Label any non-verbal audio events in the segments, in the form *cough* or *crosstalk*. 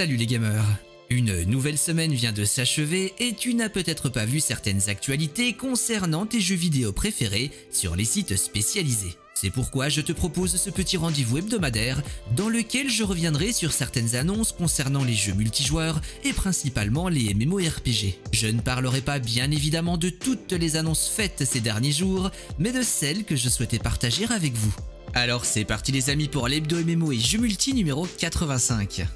Salut les gamers Une nouvelle semaine vient de s'achever et tu n'as peut-être pas vu certaines actualités concernant tes jeux vidéo préférés sur les sites spécialisés. C'est pourquoi je te propose ce petit rendez-vous hebdomadaire dans lequel je reviendrai sur certaines annonces concernant les jeux multijoueurs et principalement les MMORPG. Je ne parlerai pas bien évidemment de toutes les annonces faites ces derniers jours, mais de celles que je souhaitais partager avec vous. Alors c'est parti les amis pour l'hebdo MMO et jeux multi numéro 85.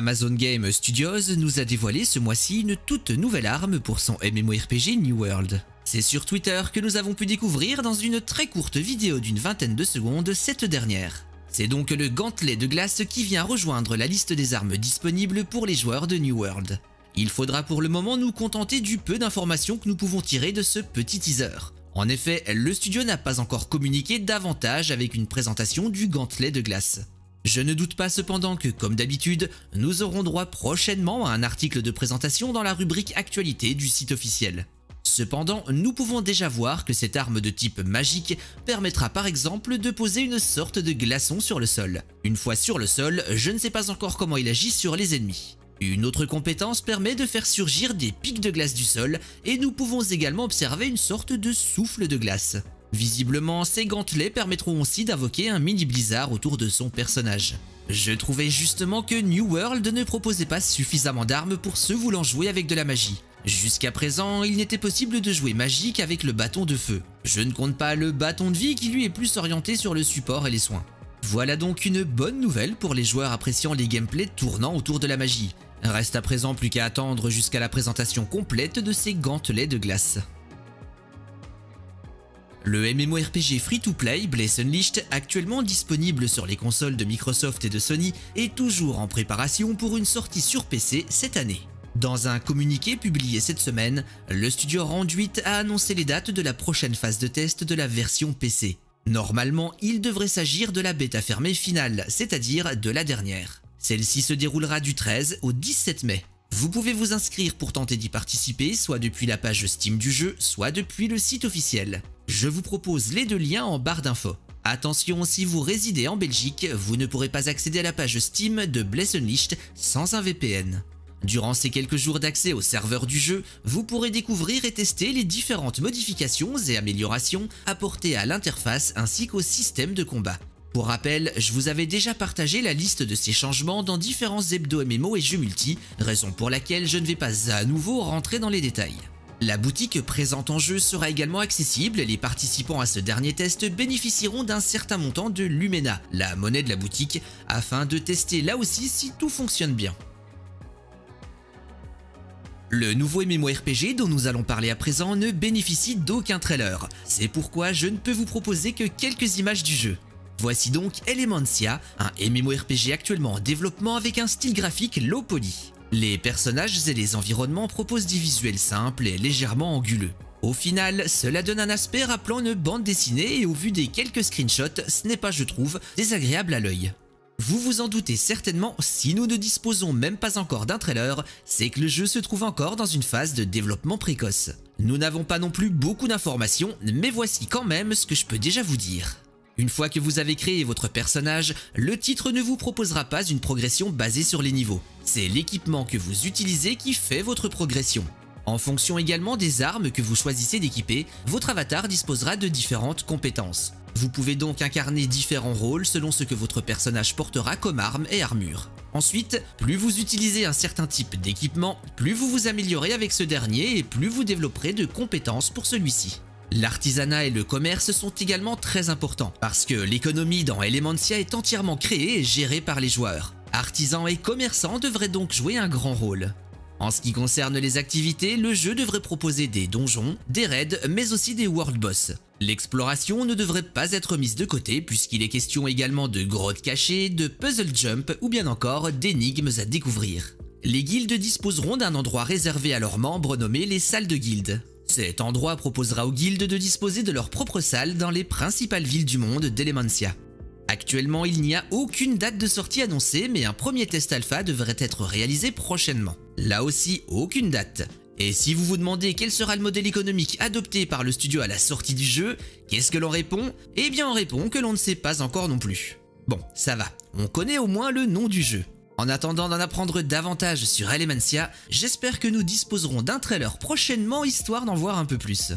Amazon Game Studios nous a dévoilé ce mois-ci une toute nouvelle arme pour son MMORPG New World. C'est sur Twitter que nous avons pu découvrir dans une très courte vidéo d'une vingtaine de secondes cette dernière. C'est donc le gantelet de glace qui vient rejoindre la liste des armes disponibles pour les joueurs de New World. Il faudra pour le moment nous contenter du peu d'informations que nous pouvons tirer de ce petit teaser. En effet, le studio n'a pas encore communiqué davantage avec une présentation du gantelet de glace. Je ne doute pas cependant que, comme d'habitude, nous aurons droit prochainement à un article de présentation dans la rubrique Actualité du site officiel. Cependant, nous pouvons déjà voir que cette arme de type magique permettra par exemple de poser une sorte de glaçon sur le sol. Une fois sur le sol, je ne sais pas encore comment il agit sur les ennemis. Une autre compétence permet de faire surgir des pics de glace du sol et nous pouvons également observer une sorte de souffle de glace. Visiblement, ces gantelets permettront aussi d'invoquer un mini blizzard autour de son personnage. Je trouvais justement que New World ne proposait pas suffisamment d'armes pour ceux voulant jouer avec de la magie. Jusqu'à présent, il n'était possible de jouer magique avec le bâton de feu. Je ne compte pas le bâton de vie qui lui est plus orienté sur le support et les soins. Voilà donc une bonne nouvelle pour les joueurs appréciant les gameplays tournant autour de la magie. Reste à présent plus qu'à attendre jusqu'à la présentation complète de ces gantelets de glace. Le MMORPG free-to-play Blaze Unleashed, actuellement disponible sur les consoles de Microsoft et de Sony, est toujours en préparation pour une sortie sur PC cette année. Dans un communiqué publié cette semaine, le studio Randuit a annoncé les dates de la prochaine phase de test de la version PC. Normalement, il devrait s'agir de la bêta fermée finale, c'est-à-dire de la dernière. Celle-ci se déroulera du 13 au 17 mai. Vous pouvez vous inscrire pour tenter d'y participer, soit depuis la page Steam du jeu, soit depuis le site officiel. Je vous propose les deux liens en barre d'infos. Attention, si vous résidez en Belgique, vous ne pourrez pas accéder à la page Steam de Bless sans un VPN. Durant ces quelques jours d'accès au serveur du jeu, vous pourrez découvrir et tester les différentes modifications et améliorations apportées à l'interface ainsi qu'au système de combat. Pour rappel, je vous avais déjà partagé la liste de ces changements dans différents hebdo MMO et jeux multi, raison pour laquelle je ne vais pas à nouveau rentrer dans les détails. La boutique présente en jeu sera également accessible les participants à ce dernier test bénéficieront d'un certain montant de Lumena, la monnaie de la boutique, afin de tester là aussi si tout fonctionne bien. Le nouveau MMORPG dont nous allons parler à présent ne bénéficie d'aucun trailer, c'est pourquoi je ne peux vous proposer que quelques images du jeu. Voici donc Elementia, un MMORPG actuellement en développement avec un style graphique low poly. Les personnages et les environnements proposent des visuels simples et légèrement anguleux. Au final, cela donne un aspect rappelant une bande dessinée et au vu des quelques screenshots, ce n'est pas, je trouve, désagréable à l'œil. Vous vous en doutez certainement, si nous ne disposons même pas encore d'un trailer, c'est que le jeu se trouve encore dans une phase de développement précoce. Nous n'avons pas non plus beaucoup d'informations, mais voici quand même ce que je peux déjà vous dire. Une fois que vous avez créé votre personnage, le titre ne vous proposera pas une progression basée sur les niveaux. C'est l'équipement que vous utilisez qui fait votre progression. En fonction également des armes que vous choisissez d'équiper, votre avatar disposera de différentes compétences. Vous pouvez donc incarner différents rôles selon ce que votre personnage portera comme arme et armure. Ensuite, plus vous utilisez un certain type d'équipement, plus vous vous améliorez avec ce dernier et plus vous développerez de compétences pour celui-ci. L'artisanat et le commerce sont également très importants, parce que l'économie dans Elementia est entièrement créée et gérée par les joueurs. Artisans et commerçants devraient donc jouer un grand rôle. En ce qui concerne les activités, le jeu devrait proposer des donjons, des raids, mais aussi des world boss. L'exploration ne devrait pas être mise de côté puisqu'il est question également de grottes cachées, de puzzle jump ou bien encore d'énigmes à découvrir. Les guildes disposeront d'un endroit réservé à leurs membres nommé les salles de guilde. Cet endroit proposera aux guildes de disposer de leur propre salle dans les principales villes du monde d'Elementia. Actuellement, il n'y a aucune date de sortie annoncée, mais un premier test alpha devrait être réalisé prochainement. Là aussi, aucune date. Et si vous vous demandez quel sera le modèle économique adopté par le studio à la sortie du jeu, qu'est-ce que l'on répond? Eh bien on répond que l'on ne sait pas encore non plus. Bon, ça va, on connaît au moins le nom du jeu. En attendant d'en apprendre davantage sur Elementia, j'espère que nous disposerons d'un trailer prochainement histoire d'en voir un peu plus.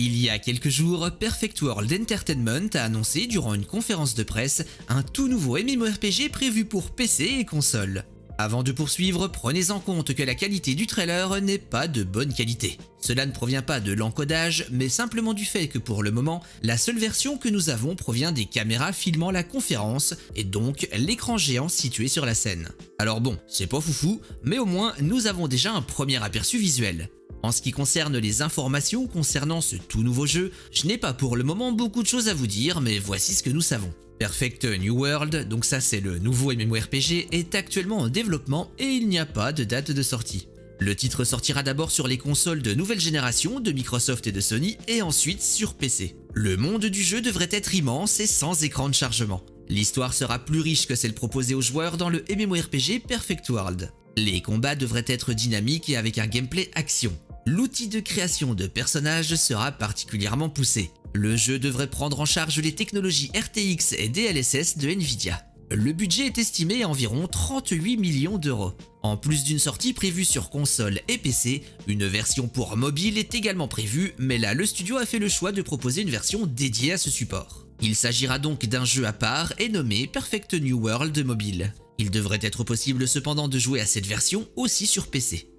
Il y a quelques jours, Perfect World Entertainment a annoncé durant une conférence de presse un tout nouveau MMORPG prévu pour PC et console. Avant de poursuivre, prenez en compte que la qualité du trailer n'est pas de bonne qualité. Cela ne provient pas de l'encodage, mais simplement du fait que pour le moment, la seule version que nous avons provient des caméras filmant la conférence et donc l'écran géant situé sur la scène. Alors bon, c'est pas foufou, mais au moins nous avons déjà un premier aperçu visuel. En ce qui concerne les informations concernant ce tout nouveau jeu, je n'ai pas pour le moment beaucoup de choses à vous dire, mais voici ce que nous savons. Perfect New World, donc ça c'est le nouveau MMORPG, est actuellement en développement et il n'y a pas de date de sortie. Le titre sortira d'abord sur les consoles de nouvelle génération de Microsoft et de Sony et ensuite sur PC. Le monde du jeu devrait être immense et sans écran de chargement. L'histoire sera plus riche que celle proposée aux joueurs dans le MMORPG Perfect World. Les combats devraient être dynamiques et avec un gameplay action l'outil de création de personnages sera particulièrement poussé. Le jeu devrait prendre en charge les technologies RTX et DLSS de Nvidia. Le budget est estimé à environ 38 millions d'euros. En plus d'une sortie prévue sur console et PC, une version pour mobile est également prévue, mais là le studio a fait le choix de proposer une version dédiée à ce support. Il s'agira donc d'un jeu à part et nommé Perfect New World Mobile. Il devrait être possible cependant de jouer à cette version aussi sur PC.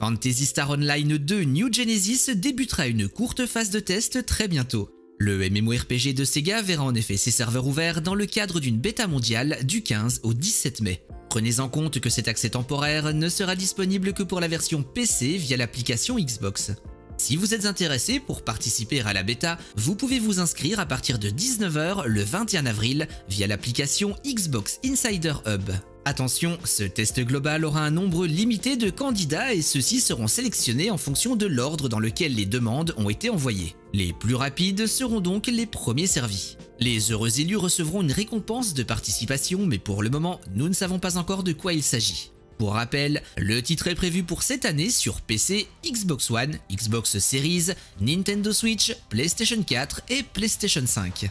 Fantasy Star Online 2 New Genesis débutera une courte phase de test très bientôt. Le MMORPG de Sega verra en effet ses serveurs ouverts dans le cadre d'une bêta mondiale du 15 au 17 mai. Prenez en compte que cet accès temporaire ne sera disponible que pour la version PC via l'application Xbox. Si vous êtes intéressé pour participer à la bêta, vous pouvez vous inscrire à partir de 19h le 21 avril via l'application Xbox Insider Hub. Attention, ce test global aura un nombre limité de candidats et ceux-ci seront sélectionnés en fonction de l'ordre dans lequel les demandes ont été envoyées. Les plus rapides seront donc les premiers servis. Les heureux élus recevront une récompense de participation mais pour le moment, nous ne savons pas encore de quoi il s'agit. Pour rappel, le titre est prévu pour cette année sur PC, Xbox One, Xbox Series, Nintendo Switch, PlayStation 4 et PlayStation 5.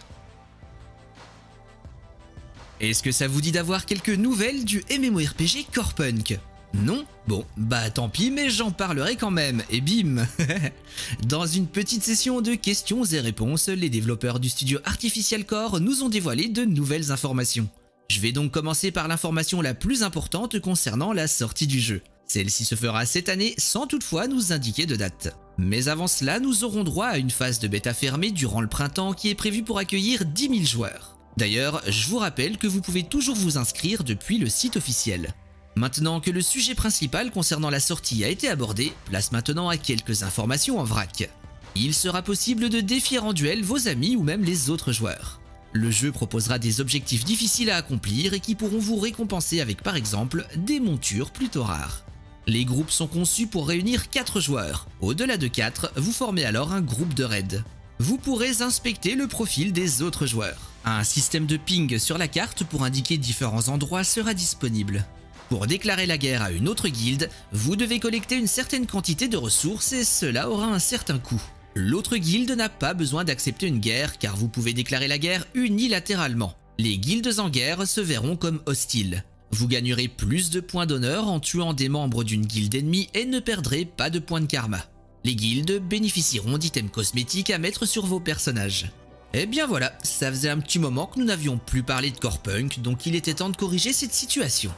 Est-ce que ça vous dit d'avoir quelques nouvelles du MMORPG Corepunk? Non? Bon, bah tant pis, mais j'en parlerai quand même, et bim *laughs* Dans une petite session de questions et réponses, les développeurs du studio Artificial Core nous ont dévoilé de nouvelles informations. Je vais donc commencer par l'information la plus importante concernant la sortie du jeu. Celle-ci se fera cette année sans toutefois nous indiquer de date. Mais avant cela, nous aurons droit à une phase de bêta fermée durant le printemps qui est prévue pour accueillir 10 000 joueurs. D'ailleurs, je vous rappelle que vous pouvez toujours vous inscrire depuis le site officiel. Maintenant que le sujet principal concernant la sortie a été abordé, place maintenant à quelques informations en vrac. Il sera possible de défier en duel vos amis ou même les autres joueurs. Le jeu proposera des objectifs difficiles à accomplir et qui pourront vous récompenser avec par exemple des montures plutôt rares. Les groupes sont conçus pour réunir 4 joueurs. Au-delà de 4, vous formez alors un groupe de raid. Vous pourrez inspecter le profil des autres joueurs. Un système de ping sur la carte pour indiquer différents endroits sera disponible. Pour déclarer la guerre à une autre guilde, vous devez collecter une certaine quantité de ressources et cela aura un certain coût. L'autre guilde n'a pas besoin d'accepter une guerre car vous pouvez déclarer la guerre unilatéralement. Les guildes en guerre se verront comme hostiles. Vous gagnerez plus de points d'honneur en tuant des membres d'une guilde ennemie et ne perdrez pas de points de karma. Les guildes bénéficieront d'items cosmétiques à mettre sur vos personnages. Et eh bien voilà, ça faisait un petit moment que nous n'avions plus parlé de Corepunk, donc il était temps de corriger cette situation.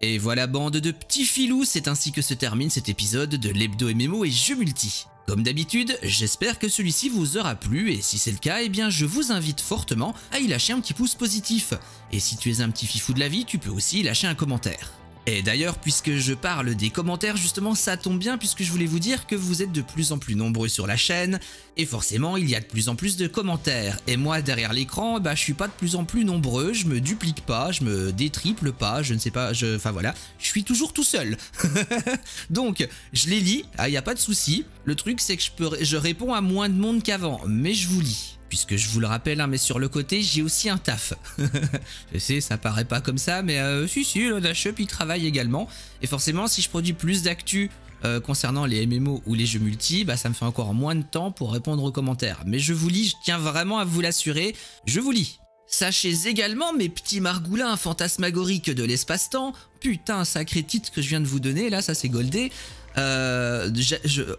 Et voilà bande de petits filous, c'est ainsi que se termine cet épisode de l'Hebdo MMO et Jeux Multi. Comme d'habitude, j'espère que celui-ci vous aura plu et si c'est le cas, eh bien je vous invite fortement à y lâcher un petit pouce positif. Et si tu es un petit fifou de la vie, tu peux aussi y lâcher un commentaire. Et d'ailleurs, puisque je parle des commentaires, justement, ça tombe bien puisque je voulais vous dire que vous êtes de plus en plus nombreux sur la chaîne, et forcément, il y a de plus en plus de commentaires. Et moi, derrière l'écran, bah, je suis pas de plus en plus nombreux, je me duplique pas, je me détriple pas, je ne sais pas, je, enfin voilà, je suis toujours tout seul. *laughs* Donc, je les lis, il ah, n'y a pas de souci. Le truc, c'est que je, je réponds à moins de monde qu'avant, mais je vous lis. Puisque je vous le rappelle, hein, mais sur le côté, j'ai aussi un taf. *laughs* je sais, ça paraît pas comme ça, mais euh, si, si, le il travaille également. Et forcément, si je produis plus d'actu euh, concernant les MMO ou les jeux multi, bah, ça me fait encore moins de temps pour répondre aux commentaires. Mais je vous lis, je tiens vraiment à vous l'assurer, je vous lis. Sachez également, mes petits margoulins fantasmagoriques de l'espace-temps, putain, sacré titre que je viens de vous donner, là, ça c'est goldé. Euh,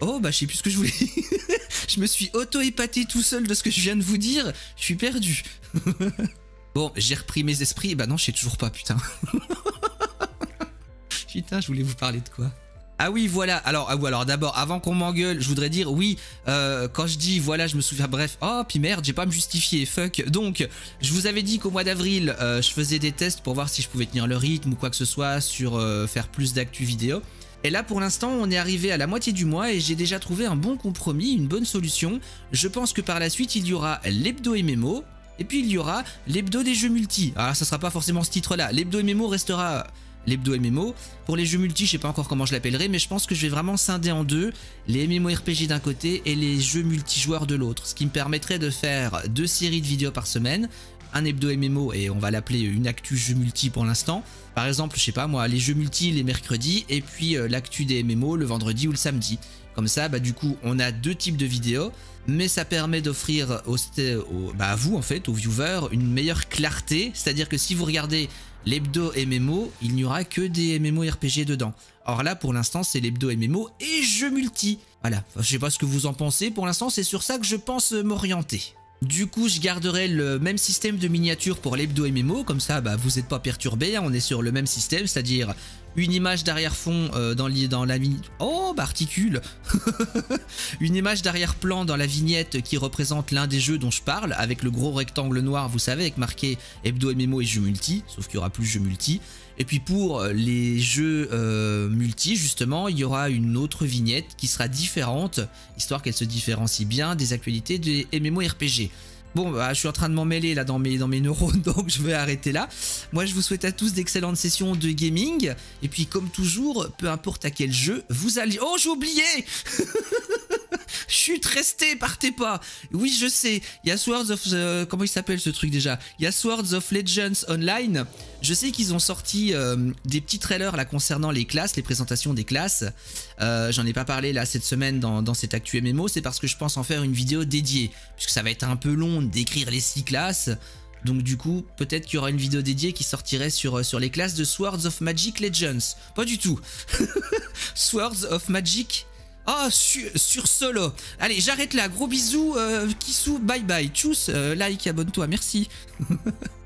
oh, bah je sais plus ce que je voulais. *laughs* je me suis auto-épaté tout seul de ce que je viens de vous dire, je suis perdu. *laughs* bon, j'ai repris mes esprits, bah non, je sais toujours pas, putain. *laughs* putain, je voulais vous parler de quoi? Ah oui, voilà. Alors, ah, alors d'abord, avant qu'on m'engueule, je voudrais dire, oui, euh, quand je dis, voilà, je me souviens, bref, oh, puis merde, j'ai pas à me justifier, fuck. Donc, je vous avais dit qu'au mois d'avril, euh, je faisais des tests pour voir si je pouvais tenir le rythme ou quoi que ce soit sur euh, faire plus d'actu vidéo. Et là, pour l'instant, on est arrivé à la moitié du mois et j'ai déjà trouvé un bon compromis, une bonne solution. Je pense que par la suite, il y aura l'hebdo MMO, et puis il y aura l'hebdo des jeux multi. Alors ça sera pas forcément ce titre-là. L'hebdo MMO restera l'hebdo MMO. Pour les jeux multi, je sais pas encore comment je l'appellerai, mais je pense que je vais vraiment scinder en deux, les MMORPG d'un côté et les jeux multijoueurs de l'autre, ce qui me permettrait de faire deux séries de vidéos par semaine, un hebdo MMO et on va l'appeler une actu jeu multi pour l'instant. Par exemple, je sais pas moi, les jeux multi les mercredis et puis euh, l'actu des MMO le vendredi ou le samedi. Comme ça, bah du coup, on a deux types de vidéos, mais ça permet d'offrir bah, à vous en fait, aux viewers, une meilleure clarté. C'est-à-dire que si vous regardez l'hebdo MMO, il n'y aura que des MMO RPG dedans. Or là, pour l'instant, c'est l'hebdo MMO et jeux multi. Voilà, je sais pas ce que vous en pensez, pour l'instant, c'est sur ça que je pense m'orienter. Du coup, je garderai le même système de miniature pour l'hebdo MMO, comme ça, bah, vous n'êtes pas perturbé, hein, on est sur le même système, c'est-à-dire une image d'arrière-fond euh, dans, la Oh, articule *laughs* Une image d'arrière-plan dans la vignette qui représente l'un des jeux dont je parle, avec le gros rectangle noir, vous savez, avec marqué hebdo MMO et jeux multi, sauf qu'il y aura plus jeux multi. Et puis pour les jeux euh, multi, justement, il y aura une autre vignette qui sera différente, histoire qu'elle se différencie bien des actualités des MMORPG. Bon, bah, je suis en train de m'en mêler là dans mes, dans mes neurones, *laughs* donc je vais arrêter là. Moi, je vous souhaite à tous d'excellentes sessions de gaming. Et puis, comme toujours, peu importe à quel jeu, vous allez... Oh, j'ai oublié *laughs* Chut, restez, partez pas Oui, je sais, il y a Swords of... The... Comment il s'appelle ce truc déjà? Il y a Swords of Legends Online. Je sais qu'ils ont sorti euh, des petits trailers là concernant les classes, les présentations des classes. Euh, j'en ai pas parlé là cette semaine dans, dans cette actu MMO, c'est parce que je pense en faire une vidéo dédiée. Puisque ça va être un peu long d'écrire les six classes. Donc du coup, peut-être qu'il y aura une vidéo dédiée qui sortirait sur, euh, sur les classes de Swords of Magic Legends. Pas du tout. *laughs* Swords of Magic Oh, sur, solo. Allez, j'arrête là. Gros bisous. Euh, Kissou, bye bye. Tchuss, euh, like, abonne-toi. Merci. *laughs*